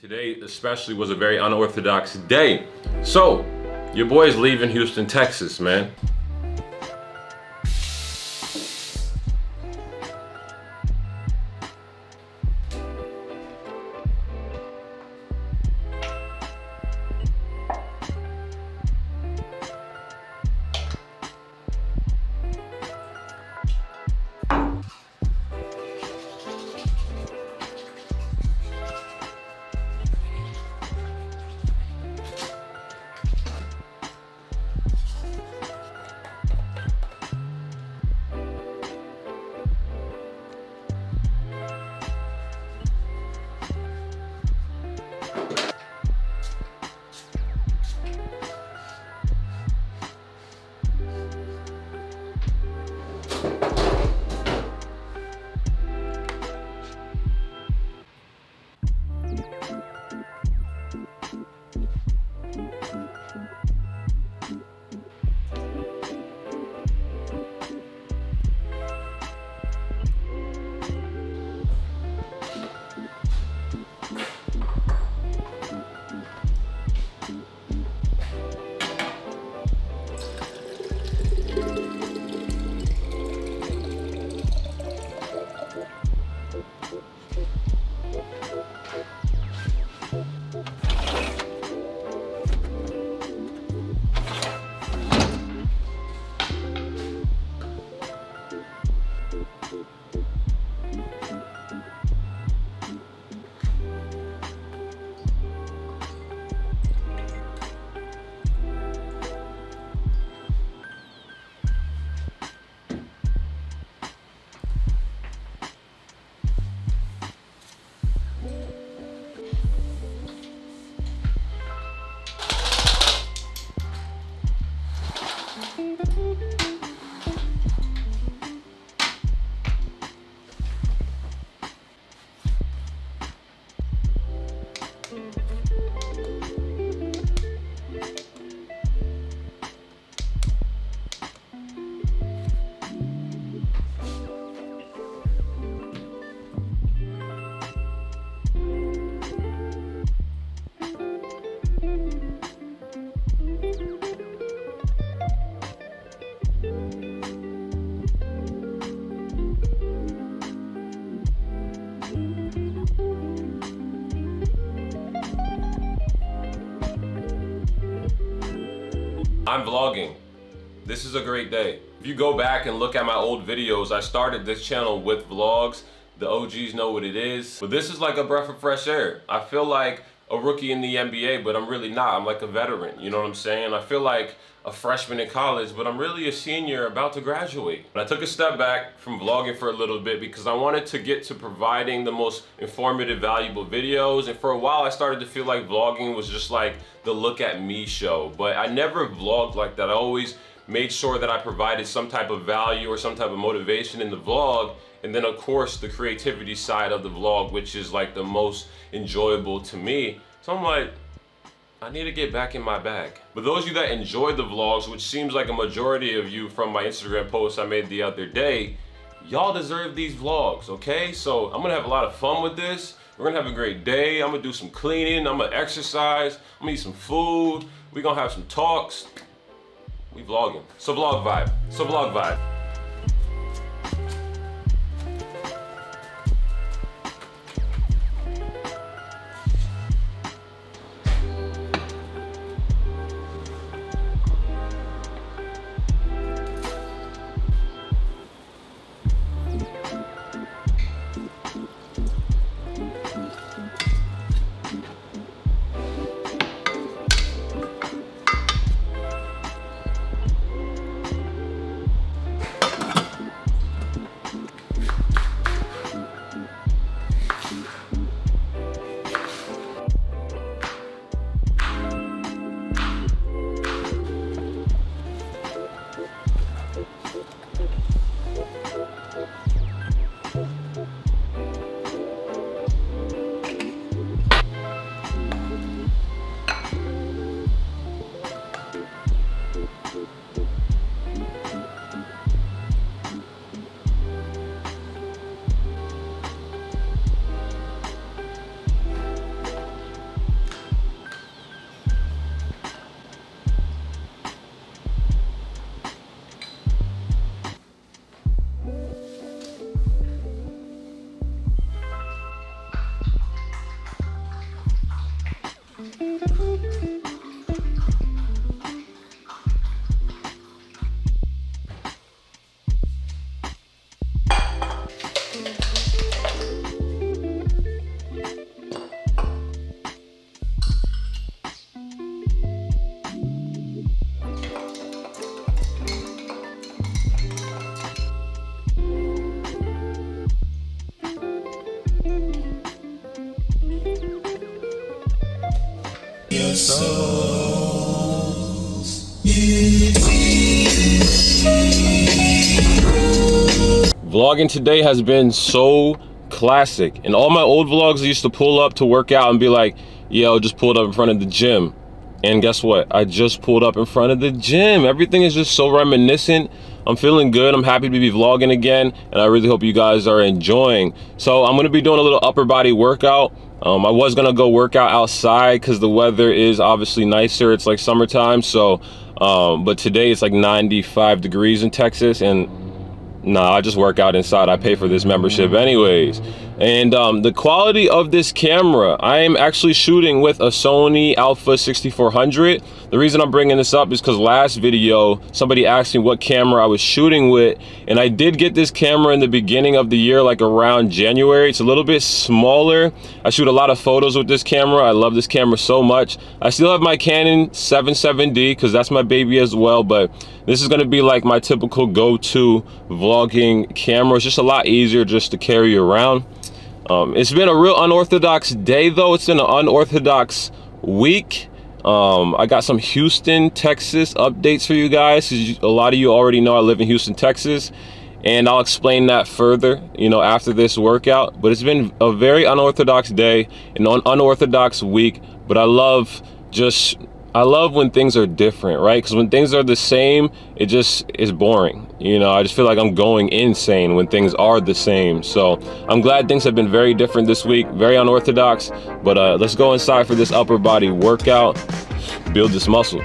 Today especially was a very unorthodox day. So, your boy's leaving Houston, Texas, man. I'm vlogging. This is a great day. If you go back and look at my old videos, I started this channel with vlogs. The OGs know what it is. But this is like a breath of fresh air. I feel like a rookie in the NBA, but I'm really not. I'm like a veteran, you know what I'm saying? I feel like a freshman in college, but I'm really a senior about to graduate. And I took a step back from vlogging for a little bit because I wanted to get to providing the most informative, valuable videos. And for a while, I started to feel like vlogging was just like the look at me show. But I never vlogged like that. I always made sure that I provided some type of value or some type of motivation in the vlog. And then of course the creativity side of the vlog, which is like the most enjoyable to me. So I'm like, I need to get back in my bag. But those of you that enjoy the vlogs, which seems like a majority of you from my Instagram post I made the other day, y'all deserve these vlogs, okay? So I'm gonna have a lot of fun with this. We're gonna have a great day. I'm gonna do some cleaning, I'm gonna exercise, I'm gonna eat some food, we're gonna have some talks. We vlogging. So vlog vibe. So vlog vibe. Vlogging today has been so classic. In all my old vlogs, I used to pull up to work out and be like, yo, just pulled up in front of the gym. And guess what? I just pulled up in front of the gym. Everything is just so reminiscent. I'm feeling good. I'm happy to be vlogging again. And I really hope you guys are enjoying. So I'm going to be doing a little upper body workout. Um, I was gonna go work out outside because the weather is obviously nicer. It's like summertime, so um, but today it's like 95 degrees in Texas, and nah, I just work out inside. I pay for this membership anyways. And um, the quality of this camera, I am actually shooting with a Sony Alpha 6400. The reason I'm bringing this up is because last video, somebody asked me what camera I was shooting with. And I did get this camera in the beginning of the year, like around January. It's a little bit smaller. I shoot a lot of photos with this camera. I love this camera so much. I still have my Canon 77D because that's my baby as well. But this is gonna be like my typical go-to vlogging camera. It's just a lot easier just to carry around. Um, it's been a real unorthodox day though. It's been an unorthodox week. Um, I got some Houston, Texas updates for you guys. A lot of you already know I live in Houston, Texas. And I'll explain that further, you know, after this workout. But it's been a very unorthodox day, and an unorthodox week. But I love just I love when things are different, right? Because when things are the same, it just is boring. You know, I just feel like I'm going insane when things are the same. So I'm glad things have been very different this week, very unorthodox. But uh, let's go inside for this upper body workout, build this muscle.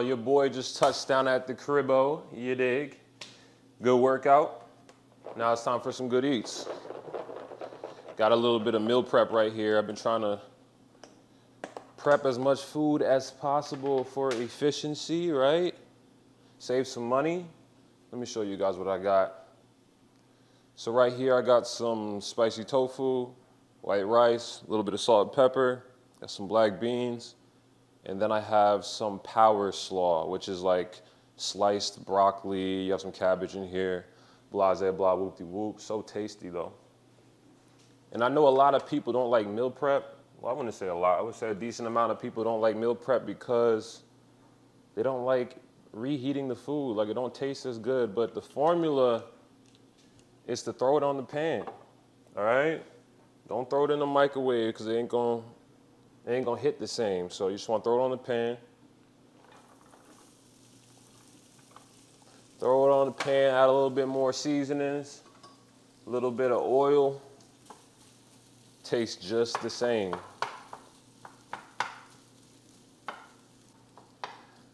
Right, your boy just touched down at the cribbo, you dig? Good workout. Now it's time for some good eats. Got a little bit of meal prep right here. I've been trying to prep as much food as possible for efficiency, right? Save some money. Let me show you guys what I got. So right here, I got some spicy tofu, white rice, a little bit of salt and pepper, got some black beans, and then I have some power slaw, which is like sliced broccoli. You have some cabbage in here. Blase, blah, whoop de whoop. So tasty though. And I know a lot of people don't like meal prep. Well, I wouldn't say a lot. I would say a decent amount of people don't like meal prep because they don't like reheating the food. Like it don't taste as good. But the formula is to throw it on the pan. All right? Don't throw it in the microwave because it ain't gonna it ain't gonna hit the same. So you just wanna throw it on the pan. Throw it on the pan, add a little bit more seasonings, a little bit of oil. Tastes just the same.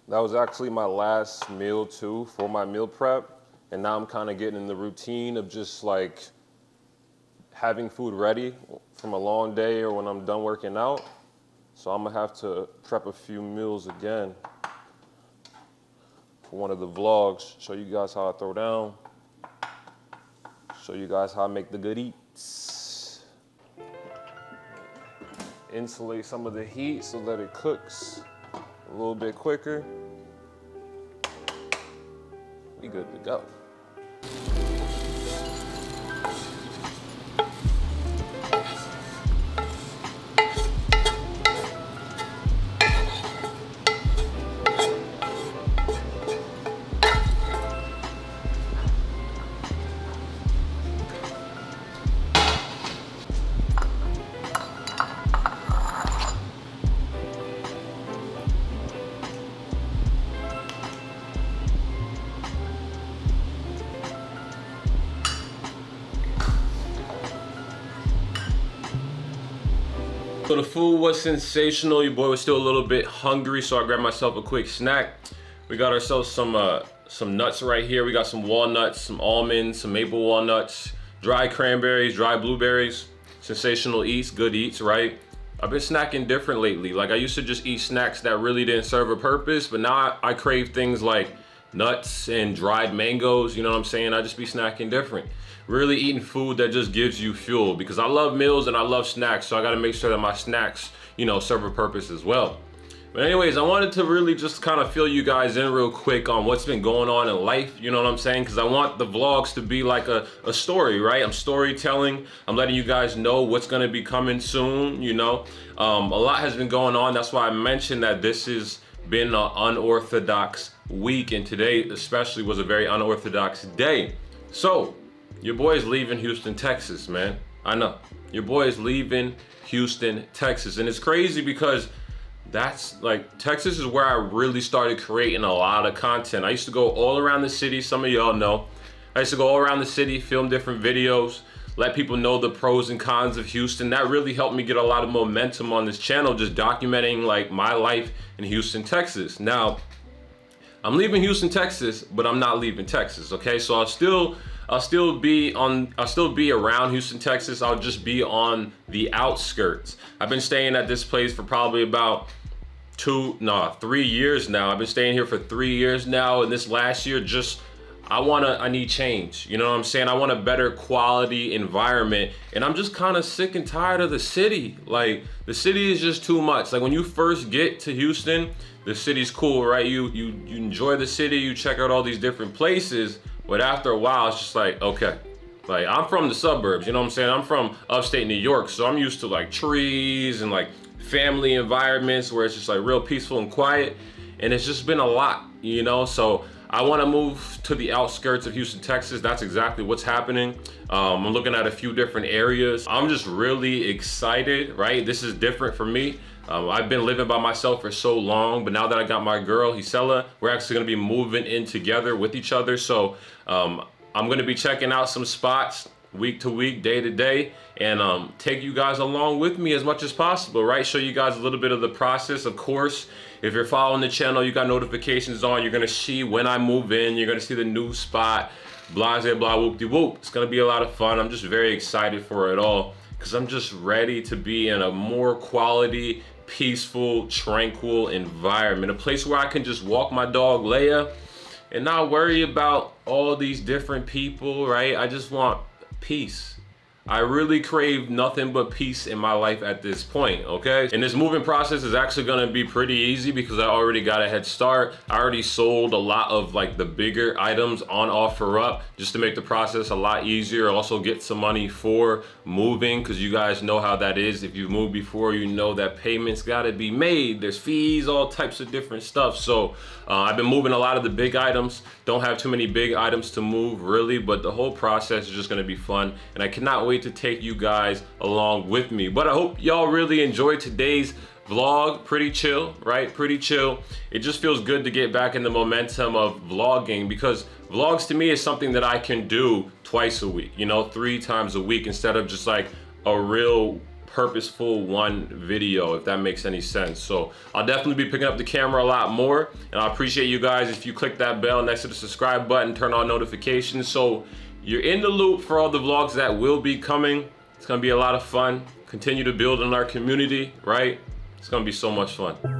That was actually my last meal too for my meal prep. And now I'm kind of getting in the routine of just like having food ready from a long day or when I'm done working out. So I'm gonna have to prep a few meals again for one of the vlogs, show you guys how I throw down, show you guys how I make the good eats. Insulate some of the heat so that it cooks a little bit quicker. We good to go. So the food was sensational. Your boy was still a little bit hungry, so I grabbed myself a quick snack. We got ourselves some uh, some nuts right here. We got some walnuts, some almonds, some maple walnuts, dry cranberries, dry blueberries. Sensational eats, good eats, right? I've been snacking different lately. Like I used to just eat snacks that really didn't serve a purpose, but now I, I crave things like nuts and dried mangoes, you know what I'm saying? I just be snacking different really eating food that just gives you fuel because I love meals and I love snacks. So I gotta make sure that my snacks, you know, serve a purpose as well. But anyways, I wanted to really just kind of fill you guys in real quick on what's been going on in life, you know what I'm saying? Because I want the vlogs to be like a, a story, right? I'm storytelling. I'm letting you guys know what's going to be coming soon, you know? Um, a lot has been going on. That's why I mentioned that this has been an unorthodox week. And today especially was a very unorthodox day. So your boy is leaving Houston, Texas, man. I know. Your boy is leaving Houston, Texas. And it's crazy because that's like Texas is where I really started creating a lot of content. I used to go all around the city. Some of y'all know. I used to go all around the city, film different videos, let people know the pros and cons of Houston. That really helped me get a lot of momentum on this channel, just documenting like my life in Houston, Texas. Now, I'm leaving Houston, Texas, but I'm not leaving Texas, okay? So I'll still I'll still be on I'll still be around Houston, Texas. I'll just be on the outskirts. I've been staying at this place for probably about two, no, three years now. I've been staying here for three years now. And this last year, just, I wanna, I need change. You know what I'm saying? I want a better quality environment. And I'm just kind of sick and tired of the city. Like, the city is just too much. Like, when you first get to Houston, the city's cool, right? You, you, you enjoy the city, you check out all these different places. But after a while, it's just like, okay. Like, I'm from the suburbs, you know what I'm saying? I'm from upstate New York, so I'm used to like trees and like family environments where it's just like real peaceful and quiet. And it's just been a lot, you know? So I want to move to the outskirts of Houston, Texas. That's exactly what's happening. Um, I'm looking at a few different areas. I'm just really excited, right? This is different for me. Um, I've been living by myself for so long, but now that I got my girl, Hisela, we're actually gonna be moving in together with each other. So um, I'm gonna be checking out some spots week to week, day to day, and um, take you guys along with me as much as possible, right? Show you guys a little bit of the process. Of course, if you're following the channel, you got notifications on, you're gonna see when I move in, you're gonna see the new spot, blah, blah, blah, whoop de whoop. It's gonna be a lot of fun. I'm just very excited for it all because I'm just ready to be in a more quality peaceful, tranquil environment. A place where I can just walk my dog Leia and not worry about all these different people, right? I just want peace. I really crave nothing but peace in my life at this point, okay? And this moving process is actually gonna be pretty easy because I already got a head start. I already sold a lot of like the bigger items on OfferUp just to make the process a lot easier. Also get some money for moving because you guys know how that is. If you've moved before, you know that payments gotta be made. There's fees, all types of different stuff. So uh, I've been moving a lot of the big items. Don't have too many big items to move really, but the whole process is just gonna be fun. And I cannot wait wait to take you guys along with me. But I hope y'all really enjoyed today's vlog, pretty chill, right? Pretty chill. It just feels good to get back in the momentum of vlogging because vlogs to me is something that I can do twice a week, you know, three times a week instead of just like a real purposeful one video, if that makes any sense. So I'll definitely be picking up the camera a lot more. And I appreciate you guys if you click that bell next to the subscribe button, turn on notifications. So you're in the loop for all the vlogs that will be coming. It's gonna be a lot of fun. Continue to build on our community, right? It's gonna be so much fun.